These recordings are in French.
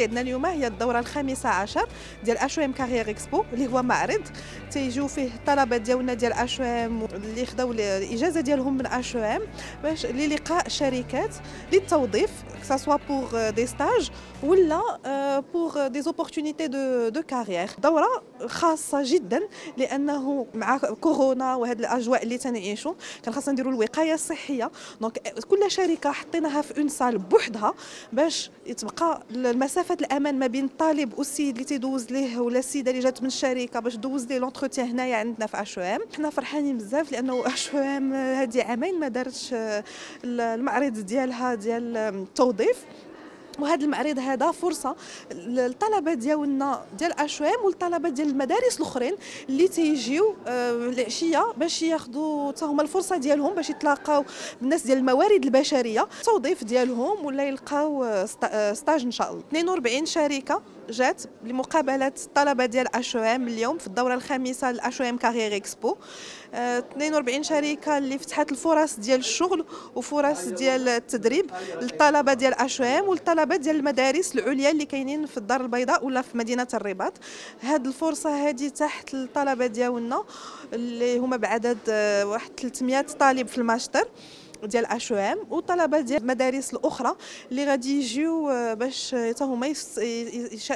اليوم هي الدورة الخامسة عشر ديال اشو ام كارير إكسبو اللي هو معرض تيجيو فيه الطلبه ديالنا ديال اشو ام اللي خداو الإجازة ديالهم من اشو ام باش للقاء شركات للتوظيف سوا بوغ دي ستاج ولا بوغ دي زوبورتونيتي دو دو كارير دورة خاصة جدا لأنه مع كورونا وهذه الأجواء اللي تنعيشوا كان خاصنا نديروا الوقاية الصحية. دونك كل شركة حطيناها في اون سال بوحدها باش تبقى المسافة الامان ما بين الطالب والسيد اللي تيدوز ليه ولا السيدة اللي جات من الشركة باش دوز ليه لونتروتيان هنايا عندنا في اش ام حنا فرحانين بزاف لأنه اش ام هذه عامين ما دارتش المعرض ديالها ديال التوظيف. وهذا المعرض هذا فرصة للطلبة ديالنا ديال اشوام والطلبة ديال المدارس الأخرين اللي تيجيو العشية باش ياخذوا حتى هما الفرصة ديالهم باش يتلاقاو بالناس ديال الموارد البشرية التوظيف ديالهم ولا يلقاو ستاج إن شاء الله. 42 شركة جات لمقابلة الطلبه ديال اش ام اليوم في الدورة الخامسة لاش ام كارير اكسبو 42 شركة اللي فتحت الفرص ديال الشغل وفرص ديال التدريب للطلبة ديال اش ام والطلبه ديال المدارس العليا اللي كاينين في الدار البيضاء ولا في مدينة الرباط. هذه الفرصة هذه تحت الطلبه ديالنا اللي هما بعدد واحد 300 طالب في الماستر. ديال اش ام وطلبه ديال المدارس الاخرى اللي غادي يجيو باش حتى هما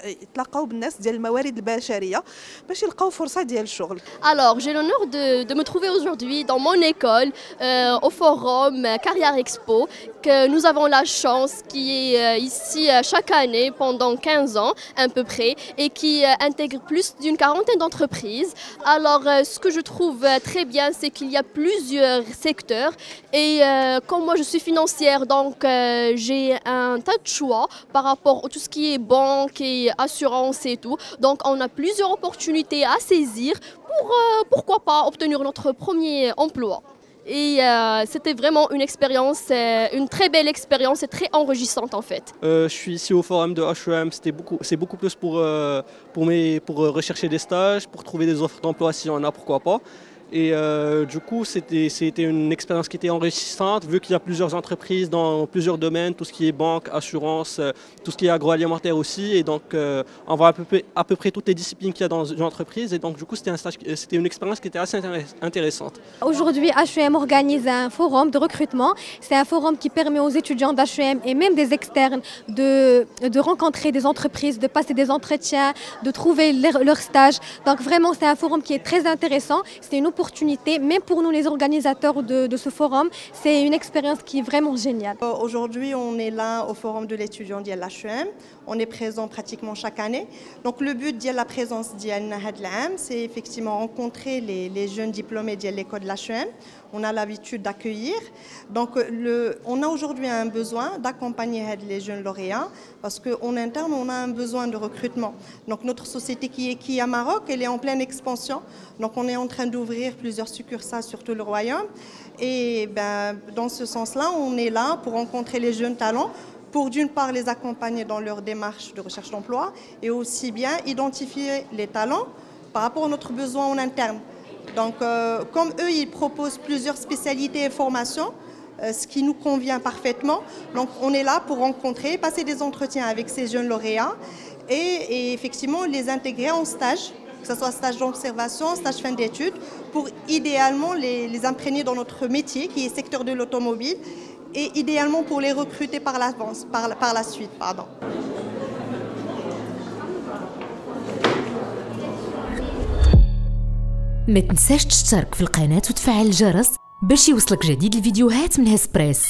يتلاقاو بالناس ديال الموارد البشريه باش يلقاو فرصه ديال الشغل Alors, j'ai l'honneur de, de me trouver aujourd'hui dans mon école, euh, au forum Carrière Expo, que nous avons la chance qui est euh, ici euh, chaque année pendant 15 ans à peu près et qui euh, intègre plus d'une quarantaine d'entreprises. Alors, euh, ce que je trouve euh, très bien, c'est qu'il y a plusieurs secteurs et euh, comme moi je suis financière, donc euh, j'ai un tas de choix par rapport à tout ce qui est banque et assurance et tout. Donc, on a plusieurs opportunités à saisir pour, euh, pourquoi pas, obtenir notre premier emploi. Et c'était vraiment une expérience, une très belle expérience et très enrichissante en fait. Je suis ici au forum de HEM, c'était beaucoup, c'est beaucoup plus pour, pour, mes, pour rechercher des stages, pour trouver des offres d'emploi s'il y en a, pourquoi pas. Et euh, du coup, c'était une expérience qui était enrichissante, vu qu'il y a plusieurs entreprises dans plusieurs domaines, tout ce qui est banque, assurance, euh, tout ce qui est agroalimentaire aussi. Et donc, euh, on voit à peu, près, toutes les disciplines qu'il y a dans une entreprise. Et donc, du coup, c'était un c'était une expérience qui était assez intéress- intéressante. Aujourd'hui, HEM organise un forum de recrutement. C'est un forum qui permet aux étudiants d'HEM et même des externes de, de rencontrer des entreprises, de passer des entretiens, de trouver leur, leur stage. Donc vraiment, c'est un forum qui est très intéressant. C'est une opportunité, même pour nous les organisateurs de, ce forum, c'est une expérience qui est vraiment géniale. Aujourd'hui, on est là au forum de l'étudiant de l'HEM. On est présent pratiquement chaque année. Donc le but de la présence c'est effectivement rencontrer les, jeunes diplômés de l'école de l'HEM. On a l'habitude d'accueillir. Donc on a aujourd'hui un besoin d'accompagner les jeunes lauréats parce qu'en interne, on a un besoin de recrutement. Donc notre société qui est qui à Maroc, elle est en pleine expansion. Donc on est en train d'ouvrir plusieurs succursales sur tout le royaume. Et ben, dans ce sens-là, on est là pour rencontrer les jeunes talents pour d'une part les accompagner dans leur démarche de recherche d'emploi et aussi bien identifier les talents par rapport à notre besoin en interne. Donc euh, comme eux, ils proposent plusieurs spécialités et formations, euh, ce qui nous convient parfaitement. Donc on est là pour rencontrer, passer des entretiens avec ces jeunes lauréats et, et effectivement les intégrer en stage, que ce soit stage d'observation, stage fin d'études, pour idéalement les, les imprégner dans notre métier qui est secteur de l'automobile et idéalement pour les recruter par, l'avance, par, par la suite. Pardon. ما تنساش تشترك في القناة وتفعل الجرس باش يوصلك جديد الفيديوهات من هسبريس